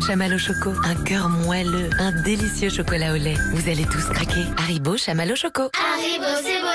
Chamallow Choco, un cœur moelleux, un délicieux chocolat au lait. Vous allez tous craquer. Haribo Chamallow Choco. Haribo, c'est beau